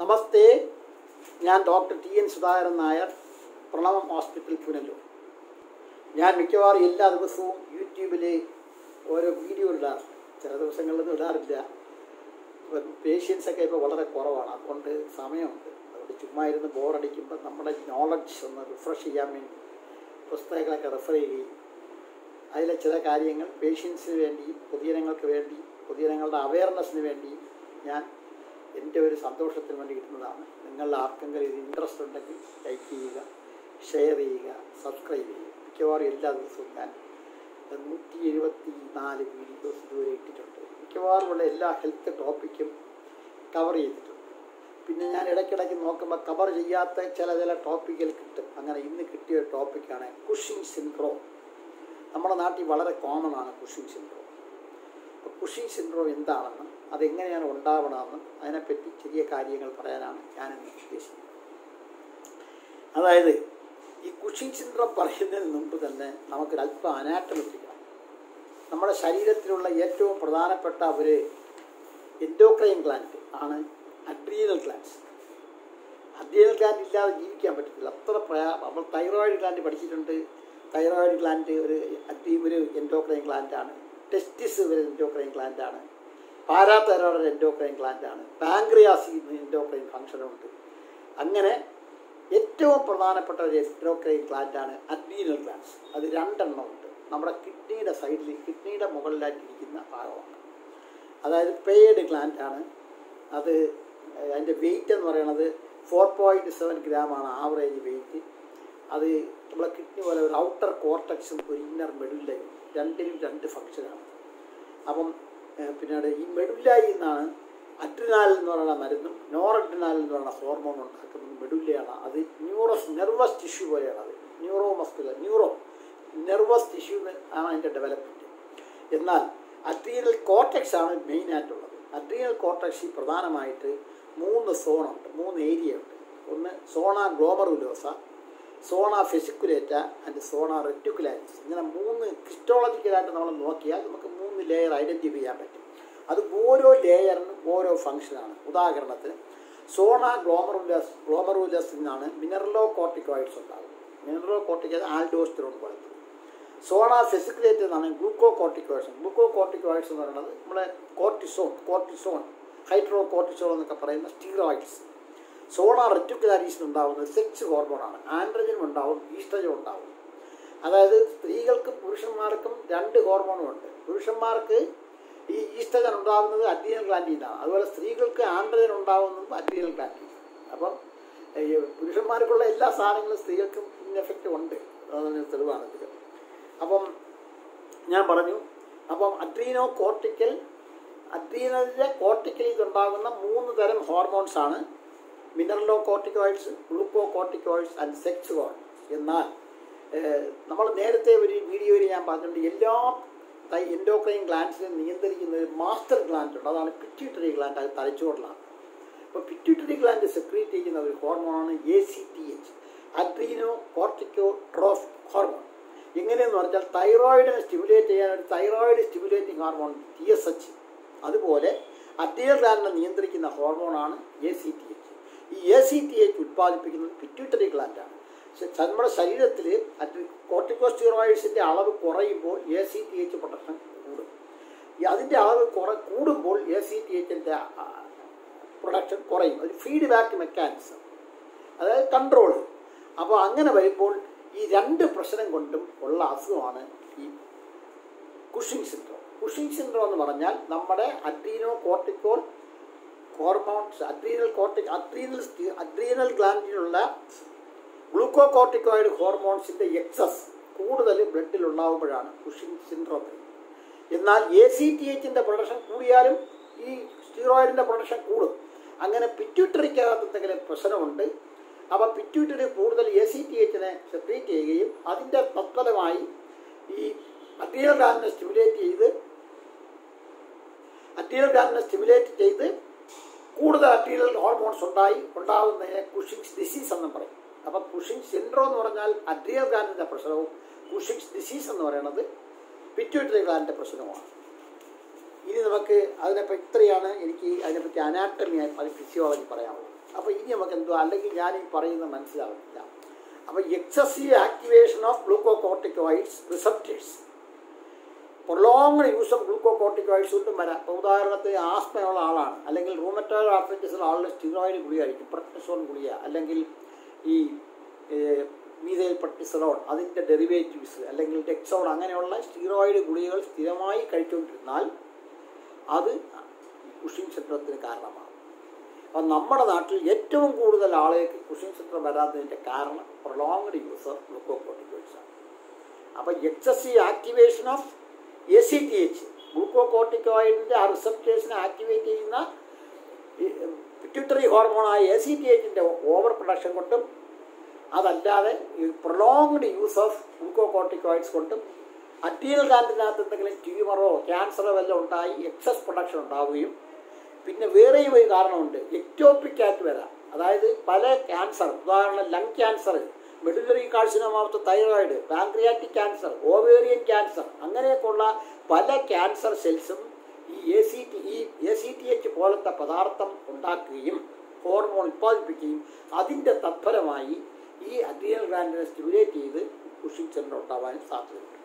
നമസ്തേ. ഞാൻ doctor T N Sudhakaran Nair Pranavam hospital Punalur. ഞാൻ മിക്കവാറും എല്ലാ ദിവസവും യൂട്യൂബിൽ ഓരോ വീഡിയോ ഇടാറ്. ചില ദിവസങ്ങളിലൊന്നും ഇടാറില്ല. പേഷ്യൻസൊക്കെ ഇപ്പോൾ വളരെ കുറവാണ്. അതുകൊണ്ട് സമയമുണ്ട്. അതുകൊണ്ട് ചുമ്മാ ഇരുന്ന് ബോറടിക്കുമ്പോൾ നമ്മുടെ നോളജ് ഒന്ന് റിഫ്രഷ് ചെയ്യാൻ വേണ്ടി പുസ്തകങ്ങളൊക്കെ റെഫർ ചെയ്യുകയും അതിലെ ചില കാര്യങ്ങൾ പേഷ്യൻസിന് വേണ്ടിയും പൊതുജനങ്ങൾക്ക് വേണ്ടി പൊതുജനങ്ങളുടെ അവയർനെസ്സിന് വേണ്ടി ഞാൻ എന്റെ ഒരു സന്തോഷത്തിന് വേണ്ടി കിട്ടുന്നതാണ്. നിങ്ങൾ ആർക്കെങ്കിലും ഇത് ഇൻട്രസ്റ്റ് ഉണ്ടെങ്കിൽ ലൈക്ക് ചെയ്യുക ഷെയർ ചെയ്യുക സബ്സ്ക്രൈബ് ചെയ്യുക. മിക്കവാറും എല്ലാ ദിവസവും ഞാൻ നൂറ്റി എഴുപത്തി നാല് വീഡിയോസ് ഇതുവരെ ഇട്ടിട്ടുണ്ട്. മിക്കവാറുമുള്ള എല്ലാ ഹെൽത്ത് ടോപ്പിക്കും കവർ ചെയ്തിട്ടുണ്ട്. പിന്നെ ഞാൻ ഇടയ്ക്കിടയ്ക്ക് നോക്കുമ്പോൾ കവർ ചെയ്യാത്ത ചില ചില ടോപ്പിക്കുകൾ കിട്ടും. അങ്ങനെ ഇന്ന് കിട്ടിയ ഒരു ടോപ്പിക്കാണ് കുഷിങ് സിൻഡ്രോം നമ്മുടെ നാട്ടിൽ വളരെ കോമൺ ആണ് കുഷിങ് സിൻഡ്രോം അപ്പോൾ കുഷിങ് സിൻഡ്രോം എന്താണെന്നും അതെങ്ങനെയാണ് ഉണ്ടാവണമെന്നും അതിനെപ്പറ്റി ചെറിയ കാര്യങ്ങൾ പറയാനാണ് ഞാൻ ഉദ്ദേശിക്കുന്നത്. അതായത് ഈ കുഷിങ് ചിന്ത്രം പറയുന്നതിന് മുമ്പ് തന്നെ നമുക്കൊരു അല്പം അനാട്ടമിട്ടിക്കണം നമ്മുടെ ശരീരത്തിലുള്ള ഏറ്റവും പ്രധാനപ്പെട്ട ഒരു എൻഡോക്രൈൻ ഗ്ലാൻഡ് ആണ് അഡ്രീനൽ ഗ്ലാൻഡ്സ് അഡ്രീനൽ ഗ്ലാൻഡ് ഇല്ലാതെ ജീവിക്കാൻ പറ്റത്തില്ല. അത്ര പ്രയാ നമ്മൾ തൈറോയിഡ് ഗ്ലാൻഡ് പഠിച്ചിട്ടുണ്ട്. തൈറോയിഡ് ഗ്ലാൻഡ് ഒരു അഡ്രീ ഒരു എൻഡോക്രൈൻ ഗ്ലാൻഡാണ് ടെസ്റ്റിസ് ഒരു എൻഡോക്രൈൻ ഗ്ലാൻഡാണ് പാരാതൈറോയിഡ് എൻഡോക്രൈൻ ഗ്ലാൻഡാണ് പാങ്ക്രിയാസി എൻഡോക്രൈൻ ഫംഗ്ഷനുണ്ട് അങ്ങനെ ഏറ്റവും പ്രധാനപ്പെട്ട ഒരു എൻഡോക്രൈൻ ആണ് അഡ്രീനൽ ഗ്ലാൻഡ്സ് അത് രണ്ടെണ്ണം ഉണ്ട്. നമ്മുടെ കിഡ്നിയുടെ സൈഡിൽ കിഡ്നിയുടെ മുകളിലായിട്ടിരിക്കുന്ന ഭാഗമാണ്. അതായത് പെയ്ഡ് ആണ്. അത് അതിന്റെ വെയിറ്റ് എന്ന് പറയുന്നത് ഫോർ പോയിന്റ് സെവൻ ഗ്രാമാണ് ആവറേജ് വെയിറ്റ് അത് നമ്മളെ കിഡ്നി പോലെ ഒരു ഔട്ടർ കോർട്ടക്സും ഒരു ഇന്നർ മെഡുല്ലയും രണ്ടിനും രണ്ട് ഫങ്ഷനാണ് അപ്പം പിന്നീട് ഈ മെഡുല്ലായി എന്നാണ് അഡ്രിനാൽ എന്ന് പറയുന്ന മരുന്നും നോർ അഡ്രിനാൽ എന്ന് പറയുന്ന ഹോർമോൺ ഉണ്ടാക്കുന്നത് മെഡുല്ലയാണ്. അത് ന്യൂറോസ് നെർവസ് ടിഷ്യൂ പോലെയാണ് അത്. Neuro muscular neuro nervous tissue ആണ് അതിന്റെ ഡെവലപ്മെന്റ് എന്നാൽ അഡ്രീനൽ കോർട്ടക്സ് ആണ് മെയിൻ ആയിട്ടുള്ളത്. അഡ്രീനൽ കോർട്ടക്സിൽ പ്രധാനമായിട്ട് മൂന്ന് സോണുണ്ട് മൂന്ന് ഏരിയ ഉണ്ട്. ഒന്ന് സോണ ഗ്ലോമറുലോസ സോണ ഫെസിക്കുലേറ്റ ആൻഡ് സോണ റെറ്റിക്കുലാറ്റിസ് ഇങ്ങനെ മൂന്ന് ക്രിസ്റ്റോളജിക്കലായിട്ട് നമ്മൾ നോക്കിയാൽ നമുക്ക് മൂന്ന് ലെയർ ഐഡന്റിഫൈ ചെയ്യാൻ പറ്റും. അത് ഓരോ ലെയറിനും ഓരോ ഫംഗ്ഷനാണ് ഉദാഹരണത്തിന് സോണ ഗ്ലോമറുലസ് ഗ്ലോമറുലസ് നിന്നാണ് മിനറലോ കോർട്ടിക്കോയിഡ്സ് ഉണ്ടാകുന്നത്. മിനറലോ കോർട്ടിക്കോയിഡ് ആൽഡോസ്റ്റിറോൺ പോലത്തെ സോണ ഫെസിക്കുലേറ്റ് എന്നാണ് ഗ്ലൂക്കോ കോർട്ടിക്കോയിഡ്സ് ഗ്ലൂക്കോ കോർട്ടിക്കോയിഡ്സ് എന്ന് പറയുന്നത് നമ്മളെ കോർട്ടിസോൺ കോർട്ടിസോൺ ഹൈഡ്രോ കോർട്ടിസോൺ എന്നൊക്കെ പറയുന്ന സ്റ്റീറോയിഡ്സ് സോണ റെറ്റിക്കുലാരീസിൽ ഉണ്ടാകുന്നത് സെക്സ് ഹോർമോണാണ് ആൻഡ്രജനും ഉണ്ടാവും ഈസ്ട്രജനും ഉണ്ടാവും. അതായത് സ്ത്രീകൾക്കും പുരുഷന്മാർക്കും രണ്ട് ഹോർമോണും ഉണ്ട്. പുരുഷന്മാർക്ക് ഈ ഈസ്ട്രജൻ ഉണ്ടാകുന്നത് അഡ്രീനൽ ഗ്ലാൻഡിൽ അതുപോലെ സ്ത്രീകൾക്ക് ആൻഡ്രജൻ ഉണ്ടാകുന്നതും അഡ്രീനൽ ഗ്ലാൻഡിൽ അപ്പം പുരുഷന്മാർക്കുള്ള എല്ലാ സാധനങ്ങളും സ്ത്രീകൾക്കും ഇന്നെഫക്റ്റ് ഉണ്ട്. അതാണ് തെളിവാണ് അപ്പം ഞാൻ പറഞ്ഞു അപ്പം അഡ്രീനോ കോർട്ടിക്കൽ അഡ്രീനലിന്റെ കോർട്ടിക്കലിൽ ഉണ്ടാകുന്ന മൂന്ന് തരം ഹോർമോൺസ് ആണ് mineralocorticoids glucocorticoids and sex hormone എന്നാൽ നമ്മൾ നേരത്തെ ഒരു വീഡിയോയിൽ ഞാൻ പറഞ്ഞിട്ടുണ്ട് എല്ലാ എൻഡോക്രൈൻ ഗ്ലാൻഡ്സിനെ നിയന്ത്രിക്കുന്ന ഒരു മാസ്റ്റർ ഗ്ലാൻഡ് ഉണ്ട്. അതാണ് പിറ്റ്യൂട്ടറി ഗ്ലാൻഡ് അത് തലച്ചോറിലാണ്. അപ്പോൾ പിറ്റ്യൂട്ടറി ഗ്ലാൻഡ് സെക്രീറ്റ് ചെയ്യുന്ന ഒരു ഹോർമോണാണ് A C T H adrenocorticotroph hormone. എങ്ങനെയെന്ന് പറഞ്ഞാൽ തൈറോയിഡിനെ സ്റ്റിമുലേറ്റ് ചെയ്യാൻ ഒരു thyroid stimulating hormone T S H അതുപോലെ അഡ്രീനൽ ഗ്ലാൻഡിനെ നിയന്ത്രിക്കുന്ന ഹോർമോണാണ് എ സി ടി ഈ എ സി ടി എച്ച് ഉത്പാദിപ്പിക്കുന്നത് പിറ്റ്യൂട്ടറി ഗ്ലാൻഡാണ് നമ്മുടെ ശരീരത്തിൽ കോർട്ടിക്കോസ്റ്റീറോയിഡ്സിന്റെ അളവ് കുറയുമ്പോൾ A C T H production കൂടും. ഈ അതിന്റെ അളവ് കുറ കൂടുമ്പോൾ എ സി ടി എച്ചിന്റെ പ്രൊഡക്ഷൻ കുറയും. ഒരു ഫീഡ്ബാക്ക് മെക്കാനിസം അതായത് കൺട്രോൾ അപ്പോൾ അങ്ങനെ വരുമ്പോൾ ഈ രണ്ട് പ്രശ്നം കൊണ്ടും ഉള്ള അസുഖമാണ് ഈ കുഷിങ് സിൻഡ്രോം കുഷിങ് സിൻഡ്രോം എന്ന് പറഞ്ഞാൽ നമ്മുടെ adrenocortical hormones adrenal cortical adrenal adrenal ഗ്ലാൻഡിലുള്ള glucocorticoid ഹോർമോൺസിന്റെ എക്സസ് കൂടുതൽ ബ്ലഡിൽ ഉണ്ടാവുമ്പോഴാണ് കുഷിൻ സിൻഡ്രോം എന്നാൽ എ സി ടി എച്ചിന്റെ പ്രൊഡക്ഷൻ കൂടിയാലും ഈ സ്റ്റീറോയിഡിന്റെ പ്രൊഡക്ഷൻ കൂടും. അങ്ങനെ പിറ്റ്യൂട്ടറിക്കകത്ത് എന്തെങ്കിലും പ്രശ്നമുണ്ട്. അപ്പോൾ പിറ്റ്യൂട്ടറി കൂടുതൽ എ സി ടി എച്ചിനെ സെപ്പറേറ്റ് ചെയ്യുകയും അതിന്റെ തത്ഫലമായി ഈ അഡ്രീനൽ ഗ്ലാൻഡിനെ സ്റ്റിമുലേറ്റ് ചെയ്ത് അഡ്രീനൽ ഗ്ലാൻഡിനെ സ്റ്റിമുലേറ്റ് ചെയ്ത് കൂടുതൽ അഡ്രീനൽ ഹോർമോൺസ് ഉണ്ടായി ഉണ്ടാകുന്നതിനെ കുഷിങ്സ് ഡിസീസ് എന്ന് പറയും. അപ്പം കുഷിങ് സിൻഡ്രോം എന്ന് പറഞ്ഞാൽ അഡ്രിയൽ ഗ്ലാൻഡിന്റെ പ്രശ്നവും കുഷിങ്സ് ഡിസീസ് എന്ന് പറയുന്നത് പിറ്റ്യൂട്ടറി ഗ്ലാൻഡിന്റെ പ്രശ്നവുമാണ്. ഇനി നമുക്ക് അതിനെപ്പറ്റി ഇത്രയാണ് എനിക്ക് അതിനെപ്പറ്റി അനാട്ടമിയായി അത് ഫിസിയോളജി പറയാനുള്ളത്. അപ്പോൾ ഇനി നമുക്ക് എന്തോ അല്ലെങ്കിൽ ഞാൻ ഈ പറയുന്നത് മനസ്സിലാവുന്നില്ല. അപ്പോൾ excessive activation of glucocorticoids receptors prolonged use of glucocorticoids കൊണ്ടും വരാം. ഇപ്പോൾ ഉദാഹരണത്തിന് ആസ്മയുള്ള ആളാണ്. അല്ലെങ്കിൽ റൂമറ്റോയിഡ് ആർത്രൈറ്റിസുള്ള ആളുടെ സ്റ്റിറോയിഡ് ഗുളിക കഴിക്കും പ്രട്നിസോൺ ഗുളിക അല്ലെങ്കിൽ ഈ മീതയിൽ പ്രട്ടിസറോൺ അതിന്റെ ഡെറിവേറ്റീവ്സ് അല്ലെങ്കിൽ ടെക്സോൺ അങ്ങനെയുള്ള സ്റ്റിറോയിഡ് ഗുളികകൾ സ്ഥിരമായി കഴിച്ചുകൊണ്ടിരുന്നാൽ അത് കുഷിൻ സിൻഡ്രത്തിന് കാരണമാണ് അപ്പം നമ്മുടെ നാട്ടിൽ ഏറ്റവും കൂടുതൽ ആളുകൾക്ക് കുഷിൻ സിൻഡ്രം വരാത്തതിന്റെ കാരണം പ്രൊലോങ്ഡ് യൂസ് ഓഫ് ഗ്ലൂക്കോകോർട്ടിക്കോയിഡ്സ് ആണ്. അപ്പോൾ excessive activation of A C T H ഗ്ലൂക്കോകോർട്ടിക്കോയിഡിന്റെ ആ റിസപ്റ്റേഴ്സിനെ ആക്ടിവേറ്റ് ചെയ്യുന്ന പിറ്റ്യൂട്ടറി ഹോർമോണായ എ സി ടി എച്ചിന്റെ ഓവർ പ്രൊഡക്ഷൻ കൊണ്ടും അതല്ലാതെ ഈ പ്രൊലോങ്ഡ് യൂസ് ഓഫ് ഗ്ലൂക്കോകോർട്ടിക്കോയിഡ്സ് കൊണ്ടും അഡ്രീനൽ ഗാൻഡിനകത്ത് എന്തെങ്കിലും ട്യൂമറോ ക്യാൻസറോ എല്ലാം ഉണ്ടായി എക്സസ് പ്രൊഡക്ഷൻ ഉണ്ടാവുകയും പിന്നെ വേറെയും ഒരു കാരണമുണ്ട് എക്ടോപ്പിക് ആയിട്ട് വരാം. അതായത് പല ക്യാൻസർ ഉദാഹരണം lung cancer medullary കാഴ്ചനമാവത്ത് thyroid pancreatic cancer ovarian cancer അങ്ങനെയൊക്കെയുള്ള പല ക്യാൻസർ സെൽസും ഈ എ സി ടി ഈ എ സി ടി എച്ച് പോലത്തെ പദാർത്ഥം ഉണ്ടാക്കുകയും ഹോർമോൺ ഉൽപ്പാദിപ്പിക്കുകയും അതിന്റെ തത്ഫലമായി ഈ അഡ്രിയൽ ഗ്ലാൻഡിനെ സ്റ്റിമുലേറ്റ് ചെയ്ത് കുഷിൻ സെന്റർ ഉണ്ടാവാൻ സാധ്യതയുണ്ട്.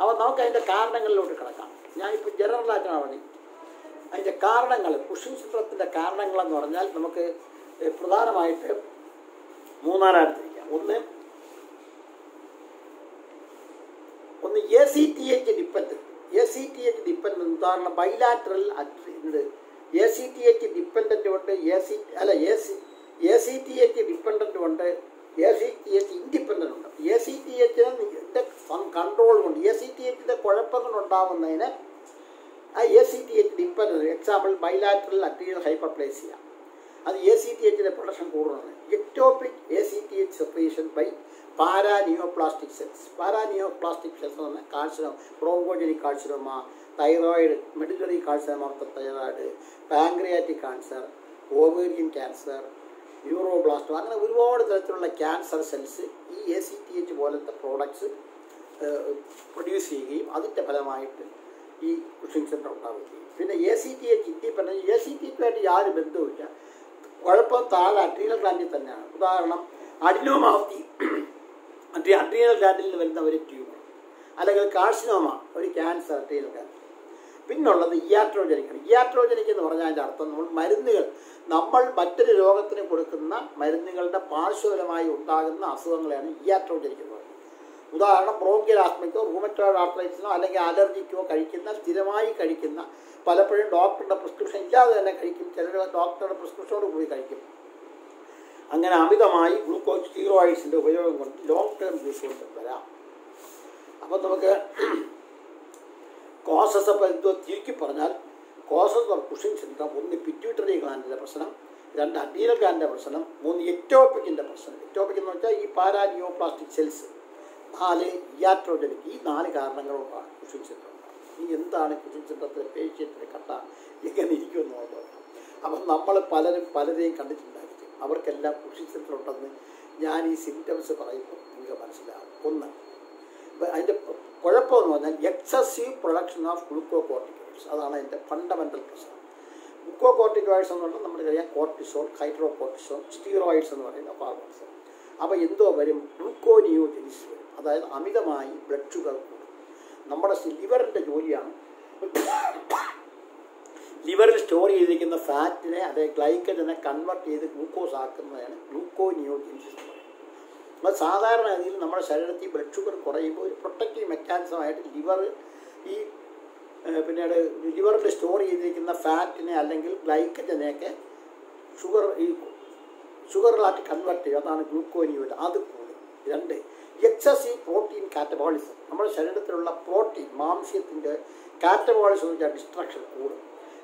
അപ്പോൾ നമുക്ക് അതിന്റെ കാരണങ്ങളിലോട്ട് കിടക്കാം. ഞാനിപ്പോൾ ജനറലായിട്ടാണ് പറഞ്ഞത്. അതിന്റെ കാരണങ്ങൾ കുഷിൻ ചിത്രത്തിന്റെ കാരണങ്ങളെന്ന് പറഞ്ഞാൽ നമുക്ക് പ്രധാനമായിട്ട് മൂന്നാലായിട്ട് തിരിക്കാം ഒന്ന്. ഒന്ന് A C T H dependent A C T H dependent ഉദാഹരണം ബൈലാറ്ററൽ ഇത്. A C T H dependent ഉണ്ട്. എ സി അല്ല A C A C T H dependent ഉണ്ട്. A C T H independent ഉണ്ട്. എ സി ടി എച്ചിന്റെ control ഉണ്ട്. A C T എച്ചിന്റെ കുഴപ്പങ്ങൾ ഉണ്ടാവുന്നതിന് ആ A C T H dependent example bilateral arterial hyperplasia അത് എ സി ടി എച്ചിന്റെ പ്രൊഡക്ഷൻ കൂടുതലാണ് separation by paraneoplastic cells paraneoplastic cells എന്ന് പറഞ്ഞാൽ calcium bronchogenic കാൽസ്യരോമ thyroid medullary calcium thyroid pancreatic cancer ovarian cancer യൂറോബ്ലാസ്റ്റോ അങ്ങനെ ഒരുപാട് തരത്തിലുള്ള ക്യാൻസർ സെൽസ് ഈ A C T H പോലത്തെ പ്രോഡക്ട്സ് പ്രൊഡ്യൂസ് ചെയ്യുകയും അതിന്റെ ഫലമായിട്ട് ഈ കുഷിംഗ് സെന്റർ ഉണ്ടാവുകയും. പിന്നെ A C T H independent A C T എച്ചുമായിട്ട് യാതൊരു ബന്ധവുമില്ല. കുഴപ്പം താഴെ അഡ്രീനൽ ഗ്ലാൻഡിൽ തന്നെയാണ്. ഉദാഹരണം അഡിനോമാവത്തി അഡ്രി അഡ്രിയൽ ഗ്ലാൻഡിൽ നിന്ന് വരുന്ന ഒരു ട്യൂമർ. അല്ലെങ്കിൽ കാർസിനോമ ഒരു ക്യാൻസർ അഡ്രിയൽ ഗ്ലാൻഡ് പിന്നുള്ളത് ഇയാട്രോജനിക് ഇയാട്രോജനിക് എന്ന് പറഞ്ഞാൽ അതിന്റെ അർത്ഥം നമ്മൾ മരുന്നുകൾ നമ്മൾ മറ്റൊരു രോഗത്തിന് കൊടുക്കുന്ന മരുന്നുകളുടെ പാർശ്വഫലമായി ഉണ്ടാകുന്ന അസുഖങ്ങളെയാണ് ഇയാട്രോജനിക് എന്ന് പറയുന്നത്. ഉദാഹരണം ബ്രോങ്കിയൽ ആസ്മയ്ക്കോ റൂമറ്റോയിഡ് ആർത്രൈറ്റിസിനോ അല്ലെങ്കിൽ അലർജിക്കോ കഴിക്കുന്ന സ്ഥിരമായി കഴിക്കുന്ന പലപ്പോഴും ഡോക്ടറുടെ പ്രിസ്ക്രിപ്ഷൻ ഇല്ലാതെ തന്നെ കഴിക്കും. ചിലർ ഡോക്ടറുടെ പ്രിസ്ക്രിപ്ഷനോട് കൂടി കഴിക്കും. അങ്ങനെ അമിതമായി ഗ്ലൂക്കോസ് സ്റ്റീറോയിഡ്സിന്റെ ഉപയോഗം കൊണ്ട് ലോങ് ടേം ഗ്ലൂക്കോസ് വരാം. അപ്പം നമുക്ക് കോസസ് അപ്പം എന്തോ ചുരുക്കി പറഞ്ഞാൽ കോസസ് ഓഫ് കുഷിൻ സിൻഡ്രോം ഒന്ന് പിറ്റ്യൂട്ടറി ഗ്ലാൻഡിന്റെ പ്രശ്നം രണ്ട് അഡീനൽ ഗ്ലാൻഡിന്റെ പ്രശ്നം മൂന്ന് എറ്റോപ്പിക്കിന്റെ പ്രശ്നം. എറ്റോപ്പിക് എന്ന് വെച്ചാൽ ഈ പാരാനിയോപ്ലാസ്റ്റിക് സെൽസ് നാല് ഇയാട്രോജനിക് ഈ നാല് കാരണങ്ങളുമാണ് കുഷിൻ സിൻഡ്രോം ഈ എന്താണ് കുഷിൻ സിൻഡ്രത്തിലെ പേഷ്യന്റിനെ കട്ട എങ്ങനെ ഇരിക്കുമെന്ന് നോക്കാം. അപ്പം നമ്മൾ പലരും പലരെയും കണ്ടിട്ടുണ്ടായിരിക്കും അവർക്കെല്ലാം സിൻഡ്രം ഉണ്ടെന്ന് ഞാൻ ഈ സിംറ്റംസ് പറയുമ്പോൾ നിങ്ങൾക്ക് മനസ്സിലാവും. ഒന്ന് അതിന്റെ കുഴപ്പമെന്ന് പറഞ്ഞാൽ excessive production of glucocorticoids അതാണ് അതിന്റെ ഫണ്ടമെന്റൽ പ്രശ്നം. ഗ്ലൂക്കോ കോർട്ടിക്കോയിഡ്സ് എന്ന് പറഞ്ഞാൽ നമുക്കറിയാം കോർട്ടിസോൾ ഹൈഡ്രോ കോർട്ടിസോൾ സ്റ്റീറോയിഡ്സ് എന്ന് പറയുന്ന ഹോർമോൺസ് അപ്പോൾ എന്തോ വരും? ഗ്ലൂക്കോനിയോജനിസ് വരും. അതായത് അമിതമായി ബ്ലഡ് ഷുഗർ കൂടും. നമ്മുടെ ലിവറിന്റെ ജോലിയാണ് ലിവറിൽ സ്റ്റോർ ചെയ്തിരിക്കുന്ന ഫാറ്റിനെ അതായത് ഗ്ലൈക്കജനെ കൺവെർട്ട് ചെയ്ത് ഗ്ലൂക്കോസ് ആക്കുന്നതാണ് ഗ്ലൂക്കോ എന്ന് സിസ്റ്റം. അപ്പോൾ സാധാരണ നമ്മുടെ ശരീരത്തിൽ ബ്ലഡ് ഷുഗർ കുറയുമ്പോൾ ഒരു പ്രൊട്ടക്റ്റീവ് മെക്കാനിസമായിട്ട് ലിവർ ഈ പിന്നീട് ലിവറിൽ സ്റ്റോർ ചെയ്തിരിക്കുന്ന ഫാറ്റിനെ അല്ലെങ്കിൽ ഗ്ലൈക്കജനെയൊക്കെ ഷുഗർ ഈ ഷുഗറിലാക്കി കൺവെർട്ട് ചെയ്യും. അതാണ് ഗ്ലൂക്കോനിയോജൻ. അത് കൂടും രണ്ട് എക്സസീവ് പ്രോട്ടീൻ കാറ്റബോളിസം നമ്മുടെ ശരീരത്തിലുള്ള പ്രോട്ടീൻ മാംസ്യത്തിന്റെ കാറ്റബോളിസം എന്ന് വെച്ചാൽ ഡിസ്ട്രക്ഷൻ കൂടും.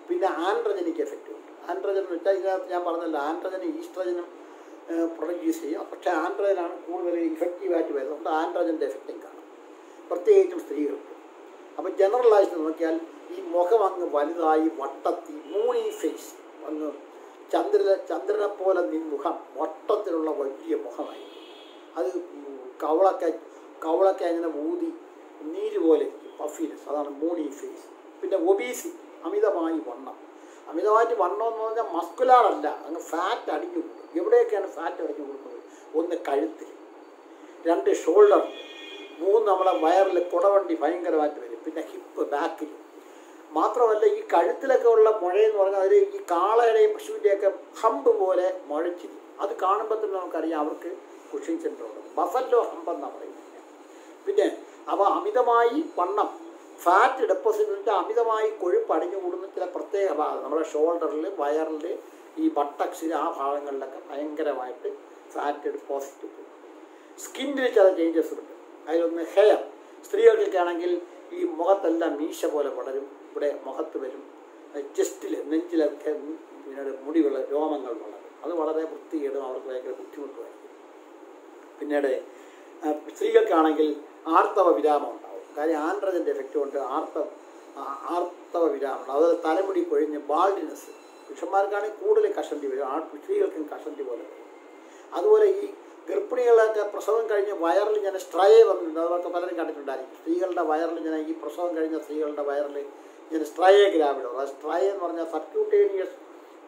പിന്നെ ആൻഡ്രജനിക് എഫക്റ്റ് ഉണ്ട്. ആൻഡ്രജൻ വെച്ചാൽ ഇതിനകത്ത് ഞാൻ പറഞ്ഞല്ലോ ആൻഡ്രജനും ഈസ്ട്രജനും പ്രൊഡ്യൂസ് ചെയ്യും പക്ഷേ ആൻഡ്രജനാണ് കൂടുതൽ ഇഫക്റ്റീവായിട്ട് വരുന്നത്. അതുകൊണ്ട് ആൻഡ്രജന്റെ എഫക്റ്റും കാണും. പ്രത്യേകിച്ചും സ്ത്രീകൾക്ക്. അപ്പം ജനറലായിട്ട് നോക്കിയാൽ ഈ മുഖം അങ്ങ് വലുതായി വട്ടത്തി മൂണി ഫേസ് അങ്ങ് ചന്ദ്രനെ ചന്ദ്രനെ പോലെ നിൻ മുഖം വട്ടത്തിലുള്ള വലിയ മുഖമായി അത് കവളൊക്കെ കവളൊക്കെ അങ്ങനെ ഊതി നീര് പോലെ പഫീനസ് അതാണ് മൂണി ഫേസ് പിന്നെ ഒബീസിറ്റി അമിതമായി വണ്ണം. അമിതമായിട്ട് വണ്ണം എന്ന് പറഞ്ഞാൽ മസ്കുലാർ അല്ല അങ്ങ് ഫാറ്റ് അടിഞ്ഞു കൂടും. എവിടെയൊക്കെയാണ് ഫാറ്റ് അടിഞ്ഞു കൂടുന്നത്? ഒന്ന് കഴുത്തിൽ. രണ്ട് ഷോൾഡർ മൂന്ന് നമ്മളെ വയറിൽ കുടവണ്ടി ഭയങ്കരമായിട്ട് വരും. പിന്നെ ഹിപ്പ് ബാക്കിൽ മാത്രമല്ല ഈ കഴുത്തിലൊക്കെ ഉള്ള മുഴയെന്ന് പറഞ്ഞാൽ അതിൽ ഈ കാളയുടെയും പശുവിന്റെയൊക്കെ ഹമ്പ് പോലെ മുഴച്ചിരിക്കും അത് കാണുമ്പോൾ തന്നെ നമുക്കറിയാം അവർക്ക് കുഷിൻ സിൻഡ്രോം ഉണ്ട്. ബഫല്ലോ ഹമ്പെന്നാണ് പറയുന്നത്. പിന്നെ അവ അമിതമായി വണ്ണം. ഫാറ്റ് ഡെപ്പോസിറ്റ് അമിതമായി കൊഴുപ്പ് അടിഞ്ഞു കൂടുന്ന ചില പ്രത്യേക ഭാഗം നമ്മുടെ ഷോൾഡറിൽ വയറിൽ ഈ ബട്ടക്സിൽ ആ ഭാഗങ്ങളിലൊക്കെ ഭയങ്കരമായിട്ട് ഫാറ്റ് ഡെപ്പോസിറ്റ് സ്കിന്നിൽ ചില ചേഞ്ചസ് ഉണ്ട്. അതിലൊന്ന് ഹെയർ സ്ത്രീകൾക്കൊക്കെ ആണെങ്കിൽ ഈ മുഖത്തെല്ലാം മീശ പോലെ വളരും. ഇവിടെ മുഖത്ത് വരും. ചെസ്റ്റിൽ നെഞ്ചിലൊക്കെ പിന്നീട് മുടികൾ രോമങ്ങൾ വളരും. അത് വളരെ വൃത്തികേടും അവർക്ക് ഭയങ്കര ബുദ്ധിമുട്ടുമായിരിക്കും പിന്നീട് സ്ത്രീകൾക്കാണെങ്കിൽ ആർത്തവ വിരാമം കാര്യം ആൻഡ്രജന്റെ എഫക്റ്റ് കൊണ്ട് ആർത്ത ആർത്തവ വിരാമം ഉണ്ടാവും അതുപോലെ തലമുടി കൊഴിഞ്ഞ് ബാൾഡിനെസ് പുരുഷന്മാർക്കാണെങ്കിൽ കൂടുതൽ കഷണ്ടി വരും ആ സ്ത്രീകൾക്കും കഷണ്ടി പോലെ അതുപോലെ ഈ ഗർഭിണികളൊക്കെ പ്രസവം കഴിഞ്ഞ് വയറിൽ ഇങ്ങനെ സ്ട്രയേ വന്നിട്ടുണ്ട് അതൊക്കെ പലരും കണ്ടിട്ടുണ്ടായിരിക്കും. സ്ത്രീകളുടെ വയറിൽ ഇങ്ങനെ ഈ പ്രസവം കഴിഞ്ഞ സ്ത്രീകളുടെ വയറിൽ ഇങ്ങനെ സ്ട്രയേ ഗ്രാവിഡോ അത് സ്ട്രയേ എന്ന് പറഞ്ഞാൽ സബ്ക്യൂട്ടേനിയസ്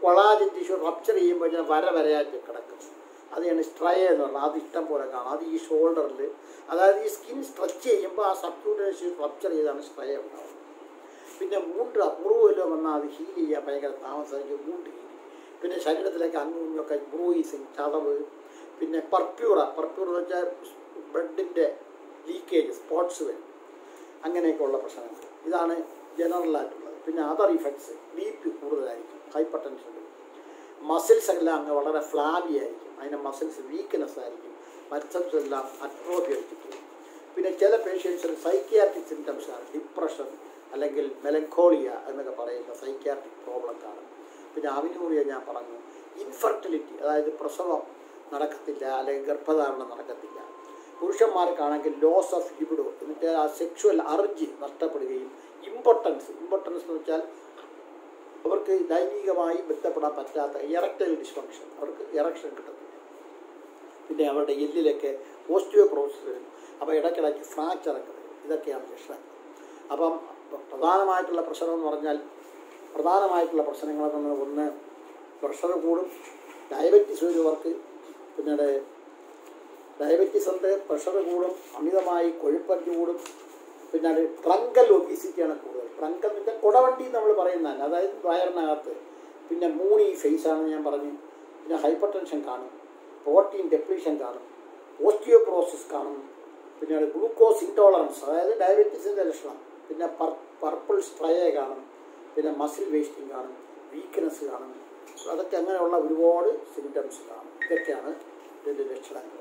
കൊളാജിൻ ടിഷ്യൂ റപ്ചർ ചെയ്യുമ്പോൾ ഇങ്ങനെ വര വരയായിട്ട് കിടക്കും. അതാണ് സ്ട്രയ എന്ന് പറഞ്ഞാൽ അത് ഇഷ്ടം പോലെ കാണാം. അത് ഈ ഷോൾഡറിൽ അതായത് ഈ സ്കിൻ സ്ട്രെച്ച് ചെയ്യുമ്പോൾ ആ സബ്ക്യൂട്ടേനിയസ് റപ്ചർ ചെയ്താണ് സ്ട്രയ ഉണ്ടാവുന്നത്. പിന്നെ മൂണ്ട് മുറിവല്ലോ വന്നാൽ അത് ഹീൽ ചെയ്യാൻ ഭയങ്കര താമസമായിരിക്കും മൂണ്ട് ഹീൽ പിന്നെ ശരീരത്തിലേക്ക് ഇങ്ങൊക്കെ ബ്രൂയിസിങ് ചതവ് പിന്നെ പർപ്യൂറ പർപ്യൂറ എന്ന് വെച്ചാൽ ബ്ലഡിന്റെ ലീക്കേജ് സ്പോട്സ് വരും. അങ്ങനെയൊക്കെയുള്ള പ്രശ്നങ്ങൾ. ഇതാണ് ജനറലായിട്ടുള്ളത് പിന്നെ അതർ ഇഫക്ട്സ് ബി പി കൂടുതലായിരിക്കും ഹൈപ്പർ ടെൻഷൻ മസിൽസ് എല്ലാം അങ്ങ് വളരെ ഫ്ലാബി ആയിരിക്കും. അതിന്റെ മസിൽസ് വീക്ക്നെസ് ആയിരിക്കും. മസിൽസ് എല്ലാം അട്രോഫി അടിച്ചിട്ട് പിന്നെ ചില പേഷ്യൻസിന് സൈക്യാട്രിക് സിംറ്റംസ് ആണ്. ഡിപ്രഷൻ അല്ലെങ്കിൽ മെലങ്കോളിയ എന്നൊക്കെ പറയുന്ന സൈക്യാട്രിക് പ്രോബ്ലം കാണും പിന്നെ അവിനൂറിയ ഞാൻ പറഞ്ഞു ഇൻഫെർട്ടിലിറ്റി അതായത് പ്രസവം നടക്കത്തില്ല അല്ലെങ്കിൽ ഗർഭധാരണം നടക്കത്തില്ല. പുരുഷന്മാർക്കാണെങ്കിൽ ലോസ് ഓഫ് ലിബിഡോ എന്നിട്ട് ആ സെക്ഷുവൽ അർജി നഷ്ടപ്പെടുകയും ഇമ്പോർട്ടൻസ് ഇമ്പോർട്ടൻസ് എന്ന് വെച്ചാൽ അവർക്ക് ലൈംഗികമായി ബന്ധപ്പെടാൻ പറ്റാത്ത ഇറക്ടൈൽ ഡിസ്ഫങ്ഷൻ അവർക്ക് ഇറക്ഷൻ കിട്ടത്തില്ല. പിന്നെ അവരുടെ എല്ലിലൊക്കെ ഓസ്റ്റിയോക്രോസിസ് വരും. അപ്പോൾ ഇടയ്ക്കിടയ്ക്ക് ഫ്രാക്ചറൊക്കെ വരും. ഇതൊക്കെയാണ് ലക്ഷണം. അപ്പം പ്രധാനമായിട്ടുള്ള പ്രശ്നം എന്ന് പറഞ്ഞാൽ പ്രധാനമായിട്ടുള്ള പ്രശ്നങ്ങൾ നമ്മൾ ഒന്ന് പ്രഷർ കൂടും. ഡയബറ്റീസ് വരുന്നവർക്ക് പിന്നീട് ഡയബറ്റീസ് ഉണ്ട് പ്രഷർ കൂടും അമിതമായി കൊഴുപ്പഞ്ച് കൂടും. പിന്നെ അത് ട്രങ്കൽ ഒബീസിറ്റിയാണ് കൂടുതൽ. ട്രങ്കൽ പിന്നെ കുടവണ്ടി നമ്മൾ പറയുന്നതല്ല. അതായത് വയറിനകത്ത്. പിന്നെ മൂണി ആണ് ഞാൻ പറഞ്ഞു. പിന്നെ ഹൈപ്പർ ടെൻഷൻ കാണും. പ്രോട്ടീൻ ഡെപ്ലീഷൻ കാണും ഓസ്റ്റിയോപ്രോസിസ് കാണും പിന്നെ ഗ്ലൂക്കോസ് ഇൻടോളറൻസ് അതായത് ഡയബറ്റീസിന്റെ ലക്ഷണം പിന്നെ പർപ്പിൾ സ്ട്രയെ കാണും പിന്നെ മസിൽ വേസ്റ്റിംഗ് കാണും വീക്ക്നെസ് കാണും. അതൊക്കെ അങ്ങനെയുള്ള ഒരുപാട് സിംറ്റംസ് കാണും. ഇതൊക്കെയാണ് ഇതിന്റെ ലക്ഷണങ്ങൾ.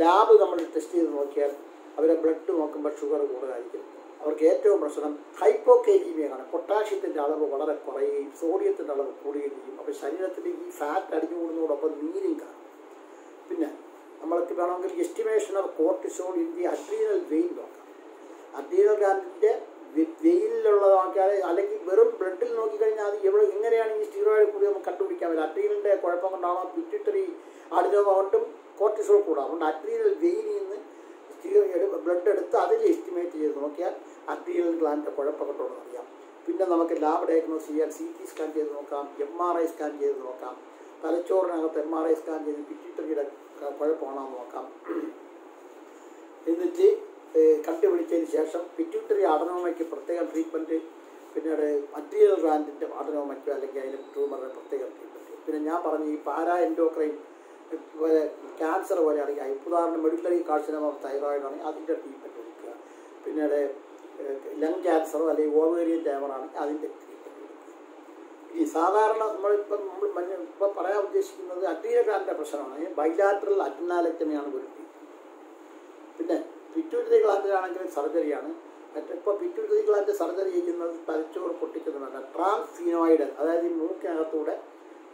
ലാബ് നമ്മൾ ടെസ്റ്റ് ചെയ്ത് നോക്കിയാൽ അവരെ ബ്ലഡ് നോക്കുമ്പോൾ ഷുഗർ കൂടുതലായിരിക്കും. അവർക്ക് ഏറ്റവും പ്രശ്നം ഹൈപ്പോക്കേരീമിയാണ് പൊട്ടാഷ്യത്തിന്റെ അളവ് വളരെ കുറയുകയും സോഡിയത്തിന്റെ അളവ് കൂടുകയും ചെയ്യും. അപ്പോൾ ശരീരത്തിൽ ഈ ഫാറ്റ് അടിഞ്ഞു കൂടുന്നതോടൊപ്പം നീരും കാണും. പിന്നെ നമ്മൾക്ക് വേണമെങ്കിൽ estimation of cortisol in the adrenal vein നോക്കാം. അഡ്രീനൽ ഗ്ലാൻഡിന്റെ വെയിലുള്ളത് നോക്കിയാൽ അല്ലെങ്കിൽ വെറും ബ്ലഡിൽ നോക്കിക്കഴിഞ്ഞാൽ അത് എവിടെ എങ്ങനെയാണ് ഈ സ്റ്റീറോയിഡ് കൂടി നമുക്ക് കണ്ടുപിടിക്കാൻ പറ്റില്ല അഡ്രീനലിന്റെ കുഴപ്പം കൊണ്ടാണോ? പിറ്റിട്ടറി അഡിനോമ കൊണ്ടും കോർട്ടിസോൾ കൂടാം അതുകൊണ്ട് അഡ്രീനൽ വെയിനിൽ നിന്ന് ബ്ലഡ് എടുത്ത് അതിൽ എസ്റ്റിമേറ്റ് ചെയ്ത് നോക്കിയാൽ അഡ്രീനൽ ഗ്ലാൻഡിന്റെ കുഴപ്പം കൊണ്ടുണ്ടെന്ന് അറിയാം പിന്നെ നമുക്ക് ലാബ് ഡയഗ്നോസ് ചെയ്യാൻ സി ടി സ്കാൻ ചെയ്ത് നോക്കാം എം ആർ ഐ സ്കാൻ ചെയ്ത് നോക്കാം. തലച്ചോറിനകത്ത് എം ആർ ഐ സ്കാൻ ചെയ്ത് പിറ്റിട്ടറിയുടെ കുഴപ്പമാണോ എന്ന് നോക്കാം. എന്നിട്ട് കണ്ടുപിടിച്ചതിന് ശേഷം പിറ്റ്യൂട്ടറി അടനോമയ്ക്ക് പ്രത്യേക ട്രീറ്റ്മെന്റ് പിന്നീട് മറ്റേ ഗ്ലാൻഡിന്റെ അടനോമയ്ക്ക് അല്ലെങ്കിൽ അതിന്റെ ട്യൂമറിന് പ്രത്യേക ട്രീറ്റ്മെന്റ് പിന്നെ ഞാൻ പറഞ്ഞു ഈ പാരാ എൻഡോക്രൈൻ പോലെ ക്യാൻസർ പോലെ പോലെയാണെങ്കിൽ ഉദാഹരണം മെഡിക്കലി കാർസിനോമ തൈറോയിഡ് ആണെങ്കിൽ അതിന്റെ ട്രീറ്റ്മെന്റ് എടുക്കുക. പിന്നീട് ലങ് ക്യാൻസറോ അല്ലെങ്കിൽ ഓവേറിയൻ ട്യൂമറാണെങ്കിൽ അതിന്റെ ഈ സാധാരണ നമ്മളിപ്പം നമ്മൾ മഞ്ഞ ഇപ്പം പറയാൻ ഉദ്ദേശിക്കുന്നത് ഗ്ലാൻഡിന്റെ പ്രശ്നമാണ്. ബൈലാറ്ററൽ ഒരു ട്രീറ്റ്മെന്റ് പിന്നെ പിറ്റ്യൂട്ടറി ഗ്ലാൻഡിലാണെങ്കിൽ സർജറിയാണ്. ഇപ്പോൾ പിറ്റ്യൂട്ടറി ഗ്ലാൻഡ് സർജറി ചെയ്യുന്നത് തലച്ചോറ് പൊട്ടിക്കുന്നതല്ല ട്രാൻസ്ഫീനോയിഡ് അതായത് ഈ മൂക്കിനകത്തൂടെ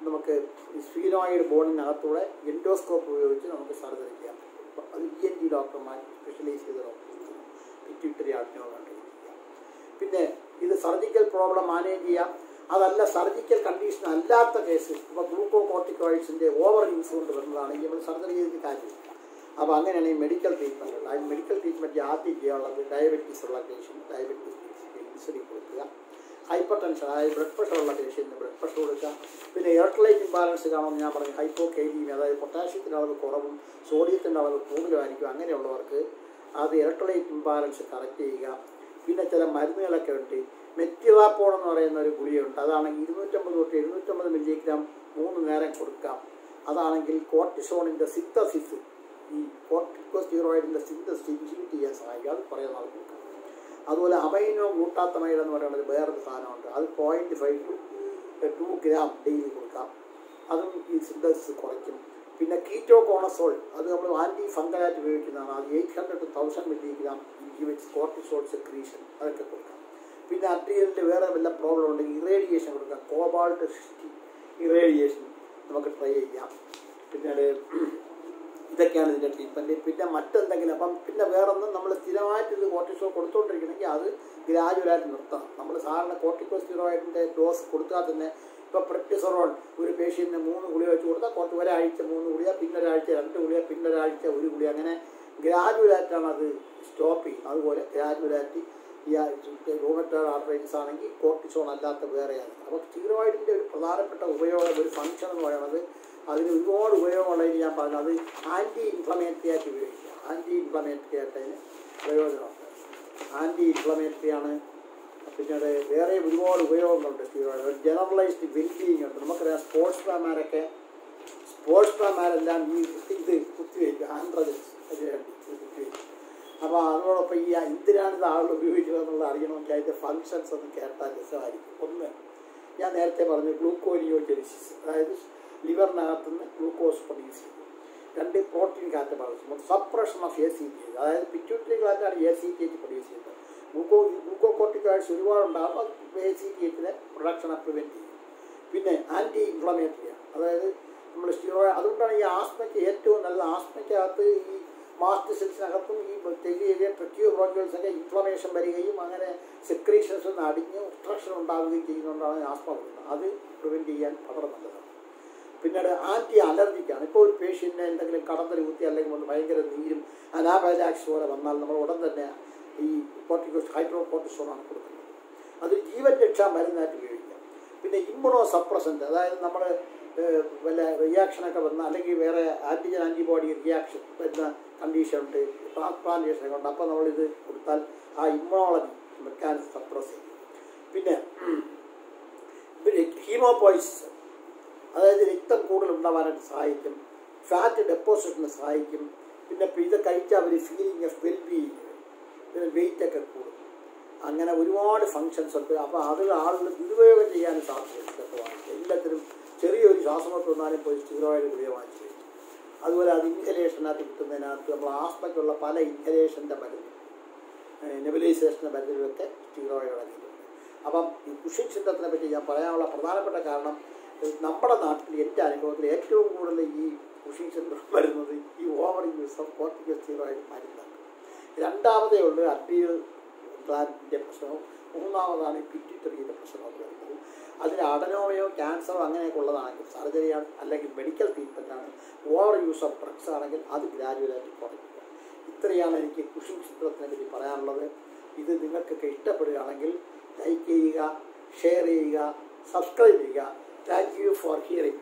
നമുക്ക് ഈ സ്ഫീനോയിഡ് ബോണിനകത്തൂടെ എൻഡോസ്കോപ്പ് ഉപയോഗിച്ച് നമുക്ക് സർജറി ചെയ്യാം. അത് ഇ എൻ ജി ഡോക്ടർമാർ സ്പെഷ്യലൈസ് ചെയ്ത ഡോക്ടർമാർ പിറ്റ്യൂട്ടറി ആർട്ടിനോ പിന്നെ ഇത് സർജിക്കൽ പ്രോബ്ലം മാനേജ് ചെയ്യാം. അതല്ല സർജിക്കൽ കണ്ടീഷൻ അല്ലാത്ത കേസ് ഇപ്പോൾ ഗ്ലൂക്കോ കോർട്ടിക്കോയിഡ്സിന്റെ ഓവർ യൂസ് കൊണ്ട് വരുന്നതാണെങ്കിൽ നമ്മൾ സർജറി ചെയ്തിട്ട് കാര്യമില്ല അപ്പോൾ അങ്ങനെയാണ് മെഡിക്കൽ ട്രീറ്റ്മെന്റ് അതിന് മെഡിക്കൽ ട്രീറ്റ്മെന്റ് ആദ്യം ചെയ്യാനുള്ളത് ഡയബറ്റീസ് ഉള്ള പേഷ്യന്റ് ഡയബറ്റീസ് ഇൻസുലിൻ കൊടുക്കുക. ഹൈപ്പർ ടെൻഷൻ അതായത് ബ്ലഡ് പ്രഷർ ഉള്ള പേഷ്യന്റിന് ബ്ലഡ് പ്രഷർ കൊടുക്കുക. പിന്നെ ഇലക്ട്രോലൈറ്റ് ഇംബാലൻസ് കാണുമെന്ന് ഞാൻ പറഞ്ഞു. ഹൈപ്പോ കെയിലീമി അതായത് പൊട്ടാഷ്യത്തിന്റെ അളവ് കുറവും സോഡിയത്തിന്റെ അളവ് കൂടുതലുമായിരിക്കും അങ്ങനെയുള്ളവർക്ക് അത് ഇലക്ട്രോലൈറ്റ് ഇംബാലൻസ് കറക്റ്റ് ചെയ്യുക. പിന്നെ ചില മരുന്നുകളൊക്കെ ഉണ്ട്. മെറ്റിറാപ്പോൺ എന്ന് പറയുന്ന ഒരു ഗുളികയുണ്ട് അതാണെങ്കിൽ ഇരുന്നൂറ്റമ്പത് തൊട്ട് എഴുന്നൂറ്റമ്പത് മില്ലിഗ്രാം മൂന്ന് നേരം കൊടുക്കാം. അതാണെങ്കിൽ കോർട്ടിസോണിന്റെ സിന്തസിസ് ഈ കോർട്ടിക്കോസ്റ്റീറോയിഡിന്റെ സിന്തസിസ് ഇൻഹിബിറ്റ് ചെയ്യാൻ സഹായിക്കും. അത് കുറേ നാൾ കൊടുക്കാം അതുപോലെ അമൈനോ ഗ്ലൂട്ടാത്തമൈഡ് എന്ന് പറയുന്നത് വേറൊരു സാധനമുണ്ട്. അത് point five to two gram daily കൊടുക്കാം. അതും ഈ സിന്തസിസ് കുറയ്ക്കും. പിന്നെ കീറ്റോ കോണസോൾ അത് നമ്മൾ ആന്റി ഫംഗലായിട്ട് ഉപയോഗിക്കുന്നതാണ്. അത് eight hundred to thousand milligram inhibits cortisol secretion അതൊക്കെ കൊടുക്കാം. പിന്നെ അഡ്രിയലിന്റെ വേറെ വല്ല പ്രോബ്ലം ഉണ്ടെങ്കിൽ ഇറേഡിയേഷൻ കൊടുക്കുക. കോബാൾട്ട് സിക്സ്റ്റി ഇറേഡിയേഷൻ നമുക്ക് ട്രൈ ചെയ്യാം. പിന്നീട് ഇതൊക്കെയാണ് ഇതിന്റെ ട്രീറ്റ്മെന്റ് പിന്നെ മറ്റെന്തെങ്കിലും അപ്പം പിന്നെ വേറൊന്നും നമ്മൾ സ്ഥിരമായിട്ട് ഇത് കോർട്ടിസോൾ കൊടുത്തുകൊണ്ടിരിക്കണമെങ്കിൽ അത് ഗ്രാജുവലായിട്ട് നിർത്തണം നമ്മൾ സാധാരണ കോർട്ടിക്കോ സ്റ്റിറോയിഡിന്റെ ഡോസ് കൊടുത്താൽ തന്നെ ഇപ്പോൾ പ്രെക്ടിസറോൺ ഒരു പേഷ്യന്റിന് മൂന്ന് ഗുളിക വെച്ച് കൊടുത്താൽ കുറച്ച് ഒരാഴ്ച മൂന്ന് ഗുളിക പിന്നെ ഒരാഴ്ച രണ്ട് ഗുളിക പിന്നെ ഒരാഴ്ച ഒരു ഗുളിക. അങ്ങനെ ഗ്രാജുവലായിട്ടാണ് അത് സ്റ്റോപ്പ് ചെയ്യുന്നത്. അതുപോലെ ഗ്രാജുവലായിട്ട് ഈ റൂമറ്റോഡ് ആർത്രൈറ്റിസ് ആണെങ്കിൽ കോർട്ടിസോൺ അല്ലാത്ത വേറെയാണ്. അപ്പോൾ സ്റ്റിറോയിഡിന്റെ ഒരു പ്രധാനപ്പെട്ട ഉപയോഗം ഒരു ഫംഗ്ഷൻ എന്ന് പറയുന്നത് അതിന് ഒരുപാട് ഉപയോഗമുള്ളതിന് ഞാൻ പറഞ്ഞു അത് ആന്റി ഇൻഫ്ലമേറ്ററി ആയിട്ട് ഉപയോഗിക്കുക. ആന്റി ഇൻഫ്ലമേറ്ററി ആയിട്ട് അതിന് പ്രയോജനമുണ്ട്. ആന്റി ഇൻഫ്ലമേറ്ററി ആണ്. പിന്നീട് വേറെ ഒരുപാട് ഉപയോഗങ്ങളുണ്ട് സ്റ്റിറോയിഡ് ജനറലൈസ്ഡ് വെൽബീയിങ് ഉണ്ട്. നമുക്കറിയാം സ്പോർട്സ് മാൻമാരൊക്കെ സ്പോർട്സ് മാൻമാരെല്ലാം ഈ ഇത് കുത്തിവയ്ക്കും ആൻഡ്രജൻസ് അതിന് വേണ്ടി അപ്പോൾ അതോടൊപ്പം ഈ എന്തിനാണ് ഇത് ആളുകൾ ഉപയോഗിക്കുന്നത് അറിയണമെങ്കിൽ അതിന്റെ ഫങ്ഷൻസ് ഒന്ന് കേട്ടാൽ രസമായിരിക്കും. ഒന്ന് ഞാൻ നേരത്തെ പറഞ്ഞു ഗ്ലൂക്കോലിയോജെനിസിസ് അതായത് ലിവറിനകത്ത് നിന്ന് ഗ്ലൂക്കോസ് പ്രൊഡ്യൂസ് ചെയ്യും. രണ്ട് protein catabolism suppression of A C T H അതായത് pituitary ഗ്ലാൻഡാണ് A C T H produce ചെയ്യുന്നത്. ഗ്ലൂക്കോ ഗ്ലൂക്കോകോർട്ടിക്കോയിഡ്സ് ഒരുപാടുണ്ടാകും അത് എ സി ടി എച്ചിനെ പ്രൊഡക്ഷനെ പ്രിവെന്റ് ചെയ്യും. പിന്നെ ആന്റി ഇൻഫ്ലമേറ്ററിയാണ് അതായത് നമ്മൾ സ്റ്റിറോയിഡ് അതുകൊണ്ടാണ് ഈ ആസ്മയ്ക്ക് ഏറ്റവും നല്ലത്. ആസ്മയ്ക്കകത്ത് ഈ മാസ്റ്റ് സെൽസിനകത്തും ഈ ചെറിയ ട്രക്യൂ ബ്രോങ്ക്യോൾസൊക്കെ ഇൻഫ്ലമേഷൻ വരികയും അങ്ങനെ സെക്രീഷൻസ് ഒന്ന് അടിഞ്ഞ് ഒബ്സ്ട്രക്ഷൻ ഉണ്ടാവുകയും ചെയ്യുന്നതുകൊണ്ടാണ് ആസ്മ വരുന്നത്. അത് പ്രിവെന്റ് ചെയ്യാൻ വളരെ നല്ലതാണ് പിന്നീട് ആന്റി അലർജിക്കാണ് ഇപ്പോൾ ഒരു പേഷ്യന്റിന് എന്തെങ്കിലും കടന്നൽ കുത്തി അല്ലെങ്കിൽ ഒന്ന് ഭയങ്കര നീരും അനാബാലാക്സ് പോലെ വന്നാൽ നമ്മൾ ഉടൻ തന്നെ ഈ കോർട്ടിക്കോസ് ഹൈഡ്രോകോർട്ടിസോണാണ് കൊടുക്കുന്നത്. അത് ജീവൻ രക്ഷാ മരുന്നായിട്ട് ഉപയോഗിക്കാം. പിന്നെ ഇമ്മ്യൂണോ സപ്രസന്റ് അതായത് നമ്മൾ വല്ല റിയാക്ഷനൊക്കെ വന്ന അല്ലെങ്കിൽ വേറെ ആന്റിജൻ ആന്റിബോഡി റിയാക്ഷൻ വരുന്ന കണ്ടീഷൻ ഉണ്ട് ട്രാൻസ്പ്ലാന്റേഷൻ ഒക്കെ ഉണ്ട് അപ്പോൾ നമ്മളിത് കൊടുത്താൽ ആ ഇമ്മ്യൂണോളജി മെക്കാനിസം സപ്രസ് ചെയ്യും. പിന്നെ ഹീമോപോയിസിസ് അതായത് രക്തം കൂടുതൽ ഉണ്ടാവാനായിട്ട് സഹായിക്കും ഫാറ്റ് ഡെപ്പോസിറ്റിന് സഹായിക്കും പിന്നെ ഇത് കഴിച്ചാൽ അവർ ഫീലിംഗ് ഓഫ് വെൽ ബീയിങ് പിന്നെ വെയിറ്റ് ഒക്കെ കൂടും. അങ്ങനെ ഒരുപാട് ഫങ്ഷൻസ് ഉണ്ട്. അപ്പോൾ അത് ആളുകൾ ദുരുപയോഗം ചെയ്യാൻ സാധ്യത എല്ലാത്തിനും ചെറിയൊരു ശ്വാസമൊക്കെ വന്നാലും പോയി സ്ഥിരമായിട്ട് ഗുളിക വാങ്ങിച്ചു കഴിക്കും. അതുപോലെ അത് ഇൻഹലേഷനകത്ത് കിട്ടുന്നതിനകത്ത് നമ്മൾ ആസ്മയ്ക്കുള്ള പല ഇൻഹലേഷന്റെ മരുന്ന് നെബിലൈസേഷന്റെ മരുന്നുകളൊക്കെ സ്റ്റീറോയിഡ് അപ്പം ഈ കുഷിൻ ചിന്തത്തിനെ പറ്റി ഞാൻ പറയാനുള്ള പ്രധാനപ്പെട്ട കാരണം നമ്മുടെ നാട്ടിൽ എന്റെ അനുഭവത്തിൽ ഏറ്റവും കൂടുതൽ ഈ കുഷിൻ ചിന്തം വരുന്നത് ഈ ഓവർ യൂസ് കോർട്ടിക്കൽ സ്റ്റീറോയിഡ് മരുന്നാണ്. രണ്ടാമതേ ഉള്ളൂ അഡ്രിയൽ ഗ്ലാൻഡിന്റെ പ്രശ്നവും മൂന്നാമതാണ് പിറ്റിറ്ററിയുടെ പ്രശ്നമൊക്കെ വരുന്നത് അതിന് അടനോമയോ ക്യാൻസറോ അങ്ങനെയൊക്കെ ഉള്ളതാണെങ്കിൽ സർജറിയാണ് അല്ലെങ്കിൽ മെഡിക്കൽ ട്രീറ്റ്മെന്റ് ആണ് ഓവർ യൂസ് ഓഫ് ഡ്രഗ്സ് ആണെങ്കിൽ അത് ഗ്രാജുവലായിട്ട് കുറയ്ക്കുക. ഇത്രയാണ് എനിക്ക് കുഷിൻ ചിത്രത്തിനെ പറ്റി പറയാനുള്ളത്. ഇത് നിങ്ങൾക്കൊക്കെ ഇഷ്ടപ്പെടുകയാണെങ്കിൽ ലൈക്ക് ചെയ്യുക ഷെയർ ചെയ്യുക സബ്സ്ക്രൈബ് ചെയ്യുക. Thank you for hearing